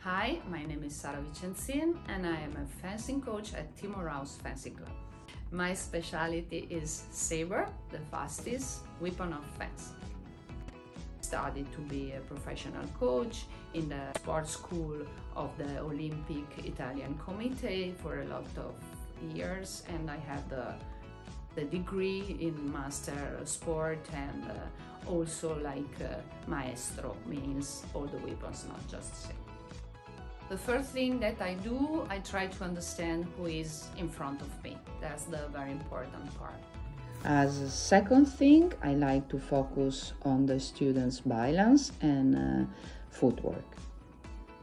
Hi, my name is Sara Vicenzin and I am a fencing coach at Tim Morehouse Fencing Club. My specialty is saber, the fastest weapon of fence. Studied to be a professional coach in the sports school of the Olympic Italian Committee for a lot of years and I have the the degree in master sport and uh, also like uh, maestro means all the weapons not just saber. The first thing that I do, I try to understand who is in front of me. That's the very important part. As a second thing, I like to focus on the students' balance and uh, footwork,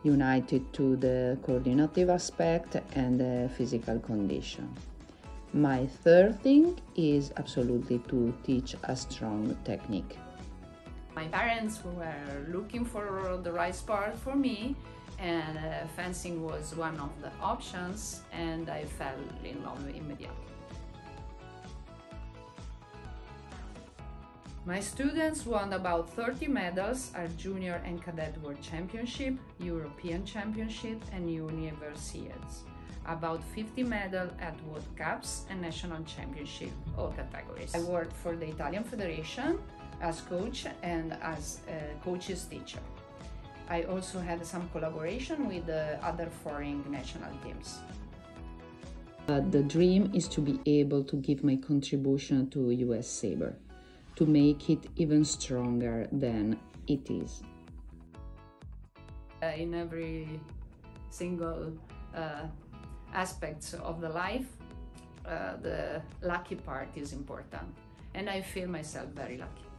united to the coordinative aspect and the physical condition. My third thing is absolutely to teach a strong technique. My parents were looking for the right sport for me and uh, fencing was one of the options and I fell in love immediately. My students won about 30 medals at Junior and Cadet World Championship, European Championship and Universiades. About 50 medals at World Cups and National Championship, all categories. I worked for the Italian Federation as coach and as a coach's teacher. I also had some collaboration with the other foreign national teams. Uh, the dream is to be able to give my contribution to US Sabre, to make it even stronger than it is. Uh, in every single uh, aspect of the life, uh, the lucky part is important, and I feel myself very lucky.